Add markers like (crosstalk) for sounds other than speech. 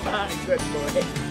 (laughs) Good boy.